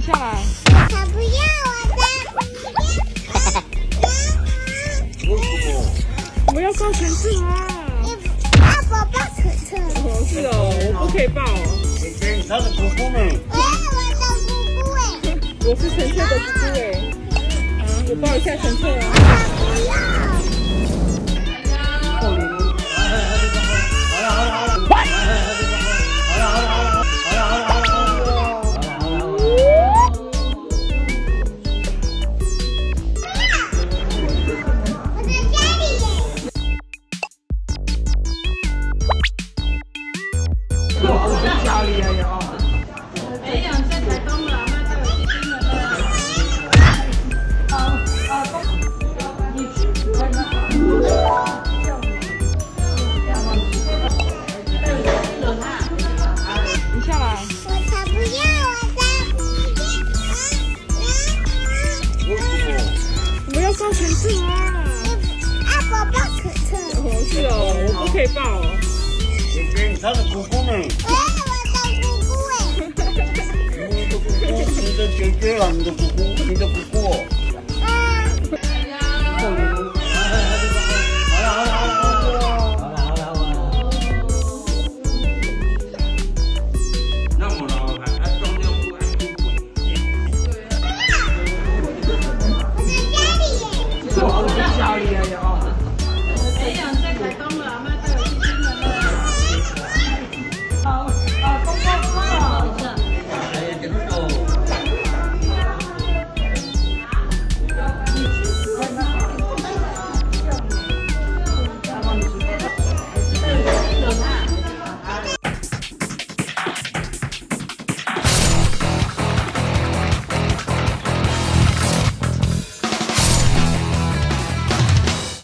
你下来。他不要我的，为什么？我们要抱橙色啊！要宝宝可可，哦，是哦，我不可以抱哦。姐姐，你他的姑姑呢？我要我的姑姑哎，我是橙色的姑姑哎。啊，我抱一下橙色啊。我们要抱橙色啊！要宝宝可可，哦，是哦，我不可以抱哦。姐姐，你他的姑姑呢？我要我的姑姑哎，你的姑姑，你的姐姐啊，你的姑姑，你的姑姑。有有有。